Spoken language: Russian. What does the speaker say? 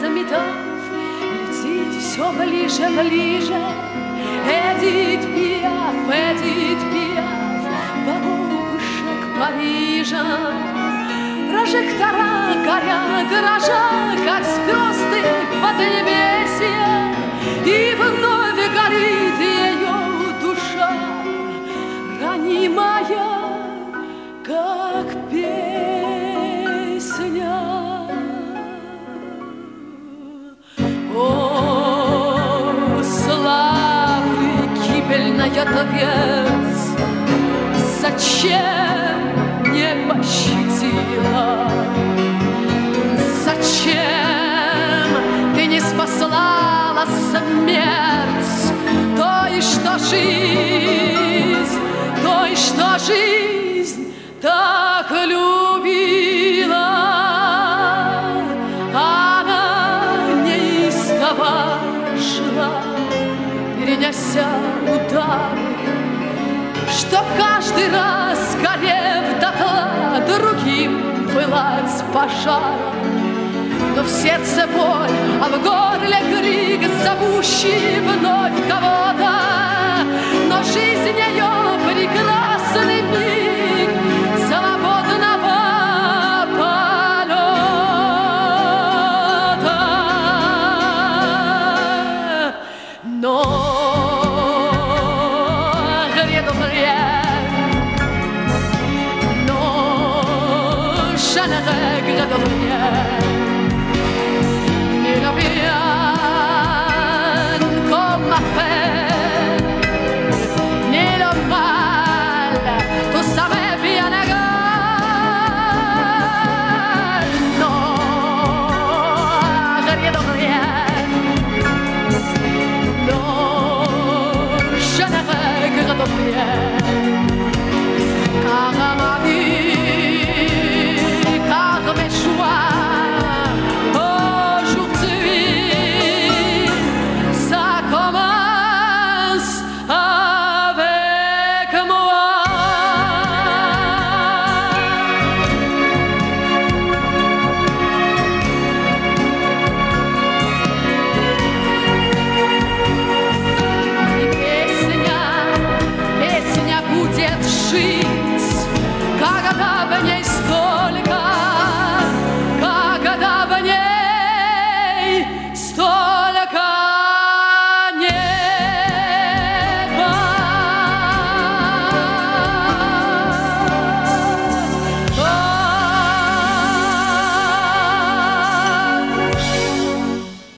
заметав, летит все ближе, ближе. Эдит Пиаф, Эдит Пиаф, бабушек Парижа. Прожектора горят, дрожа, как звезды под небесье, И вновь горит ее душа, ранимая, как песня. Гибельная вец, зачем не пощадила? Зачем ты не спасла смерть той, что жизнь, той, что жизнь так любила? Она неистово шла, перенеся удары, Чтоб каждый раз, горев дотла, другим пылать пожаром. Но в сердце боль, а в горле крик, зовущий вновь кого-то. Но жизнь жить, когда в ней